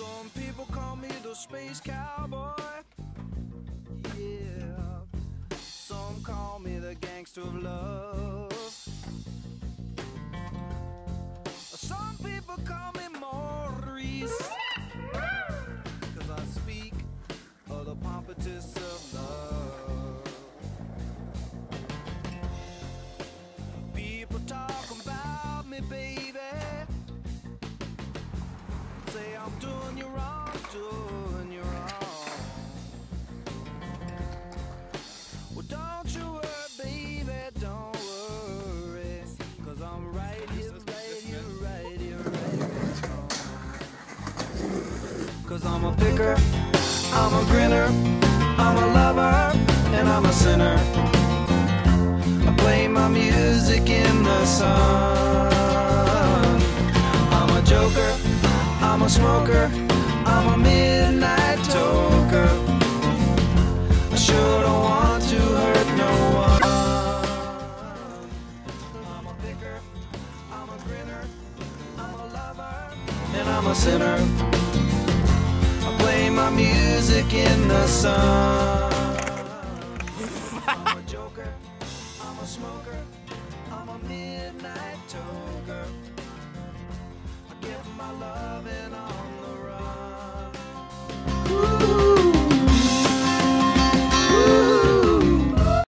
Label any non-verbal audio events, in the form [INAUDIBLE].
Some people call me the space cowboy. Yeah. Some call me the gangster of love. Some people call me Maurice. Cause I speak of the pompatus of love. Cause I'm a picker, I'm a grinner, I'm a lover, and I'm a sinner. I play my music in the sun. I'm a joker, I'm a smoker, I'm a midnight toker. I sure don't want to hurt no one. I'm a picker, I'm a grinner, I'm a lover, and I'm a sinner. I play my music in the sun. [LAUGHS] I'm a joker, I'm a smoker, I'm a.